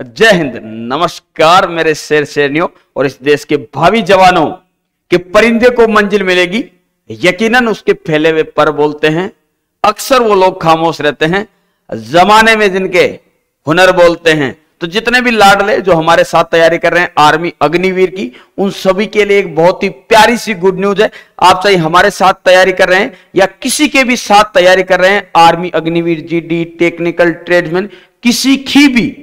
जय हिंद। नमस्कार मेरे शेर शेरनियों और इस देश के भावी जवानों के परिंदे को मंजिल मिलेगी। यकीनन उसके फैले हुए पर बोलते हैं, अक्सर वो लोग खामोश रहते हैं, जमाने में जिनके हुनर बोलते हैं। तो जितने भी लाडले जो हमारे साथ तैयारी कर रहे हैं, आर्मी अग्निवीर की, उन सभी के लिए एक बहुत ही प्यारी सी गुड न्यूज़ है। आप चाहे हमारे साथ तैयारी कर रहे हैं या किसी के भी साथ तैयारी कर रहे हैं, army Agniveer GD technical tradesman किसी की भी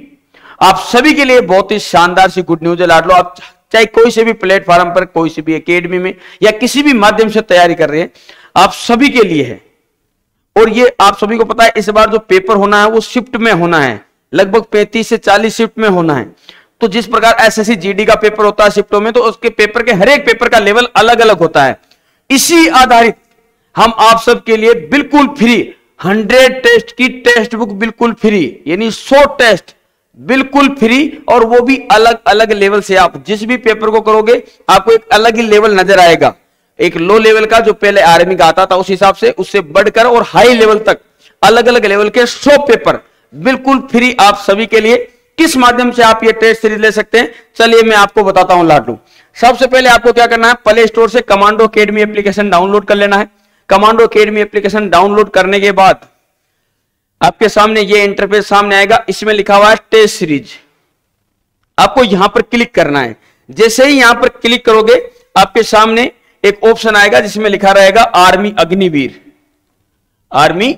आप सभी के लिए बहुत ही शानदार सी गुड न्यूज़ है लाडलो। आप चाहे कोई से भी प्लेटफॉर्म पर, कोई से भी एकेडमी में या किसी भी माध्यम से तैयारी कर रहे हैं, आप सभी के लिए है। और ये आप सभी को पता है, इस बार जो पेपर होना है, वो शिफ्ट में होना है। लगभग 35 से 40 शिफ्ट में होना है। तो जिस प्रकार एसएससी जीडी का पेपर होता है शिफ्टों में तो उसके पेपर के हर एक पेपर का लेवल अलग अलग होता है। इसी आधारित हम आप सबके लिए बिल्कुल फ्री 100 टेस्ट की टेक्स्ट बुक बिल्कुल फ्री यानी 100 टेस्ट बिल्कुल फ्री और वो भी अलग अलग लेवल से आप जिस भी पेपर को करोगे, आपको एक अलग ही लेवल नज़र आएगा। एक लो लेवल का जो पहले आर्मी का आता था, उस हिसाब से उससे बढ़कर और हाई लेवल तक अलग अलग लेवल के सौ पेपर बिल्कुल फ्री आप सभी के लिए। किस माध्यम से आप ये टेस्ट सीरीज़ ले सकते हैं? चलिए मैं आपको बताता हूँ लाडू सबसे पहले आपको क्या करना है? प्ले स्टोर से कमांडो अकेडमी एप्लीकेशन डाउनलोड कर लेना है। कमांडो अकेडमी एप्लीकेशन डाउनलोड करने के बाद आपके सामने ये इंटरफेस सामने आएगा, इसमें लिखा हुआ है टेस्ट सीरीज़ आपको यहाँ पर क्लिक करना है। जैसे ही यहाँ पर क्लिक करोगे, आपके सामने एक ऑप्शन आएगा जिसमें लिखा रहेगा आर्मी अग्निवीर आर्मी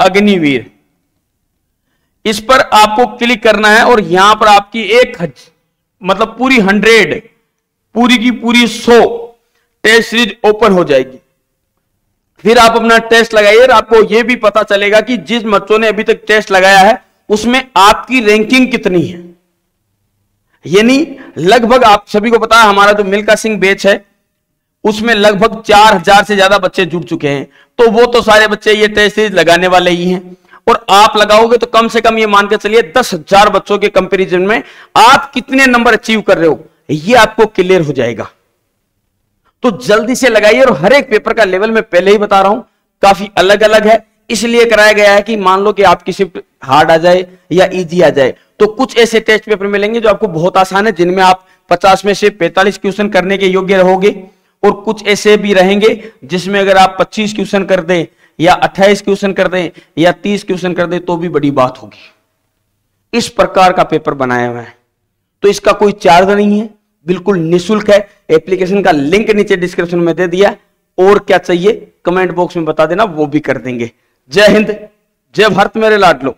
अग्निवीर इस पर आपको क्लिक करना है और यहाँ पर आपकी एक मतलब पूरी हंड्रेड पूरी की पूरी सौ टेस्ट सीरीज़ ओपन हो जाएगी। फिर आप अपना टेस्ट लगाइए और आपको यह भी पता चलेगा कि जिस बच्चों ने अभी तक टेस्ट लगाया है, उसमें आपकी रैंकिंग कितनी है। यानी लगभग आप सभी को पता है, हमारा जो मिल्का सिंह बेच है, उसमें लगभग चार हज़ार से ज़्यादा बच्चे जुड़ चुके हैं। तो वो तो सारे बच्चे ये टेस्ट सीरीज़ लगाने वाले ही हैं। और आप लगाओगे तो कम से कम ये मानकर चलिए दस हज़ार बच्चों के कंपेरिजन में आप कितने नंबर अचीव कर रहे हो, ये आपको क्लियर हो जाएगा। तो जल्दी से लगाइए और हर एक पेपर का लेवल मैं पहले ही बता रहा हूँ, काफ़ी अलग अलग है। इसलिए कराया गया है कि मान लो कि आपकी शिफ्ट हार्ड आ जाए या इजी आ जाए तो कुछ ऐसे टेस्ट पेपर मिलेंगे जो आपको बहुत आसान है, जिनमें आप 50 में से 45 क्वेश्चन करने के योग्य रहोगे और कुछ ऐसे भी रहेंगे जिसमें अगर आप 25 क्वेश्चन कर दें या 28 क्वेश्चन कर दें या 30 क्वेश्चन कर दें तो भी बड़ी बात होगी। इस प्रकार का पेपर बनाया हुआ है। तो इसका कोई चार्ज नहीं है। बिल्कुल निशुल्क है। एप्लीकेशन का लिंक नीचे डिस्क्रिप्शन में दे दिया। और क्या चाहिए? कमेंट बॉक्स में बता देना, वो भी कर देंगे। जय हिंद, जय भारत मेरे लाडलो।